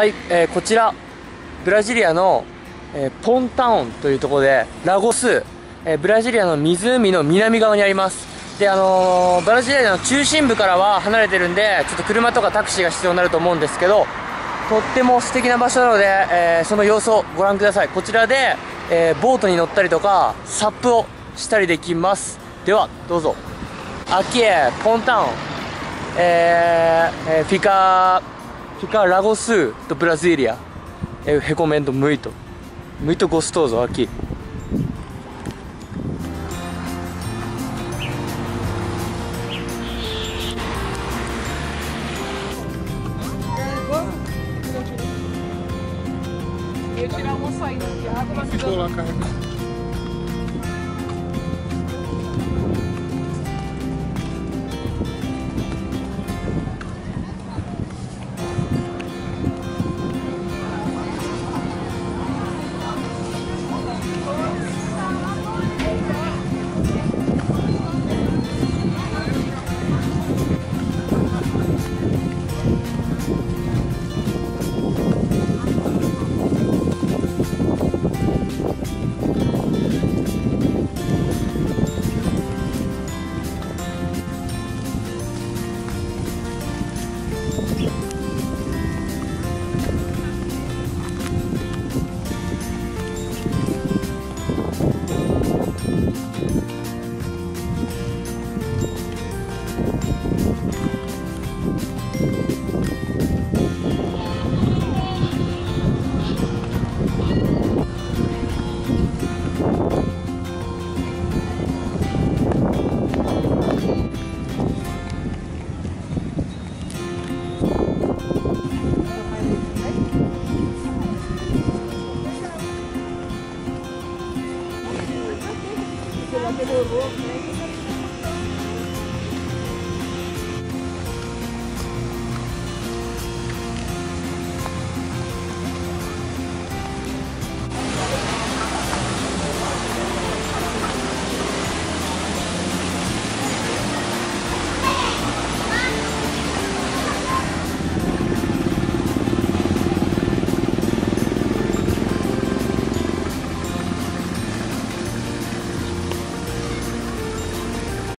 はい、えー、こちらブラジリアの、えー、ポンタウンというところでラゴス、えー、ブラジリアの湖の南側にあります。であのー、ブラジリアの中心部からは離れてるんでちょっと車とかタクシーが必要になると思うんですけどとっても素敵な場所なので、えー、その様子をご覧ください。こちらで、えー、ボートに乗ったりとかサップをしたりできます。ではどうぞ。Aqui é Pontão é, é, fica fica Lago Sul do Brasília eu recomendo muito muito gostoso aqui Ela né?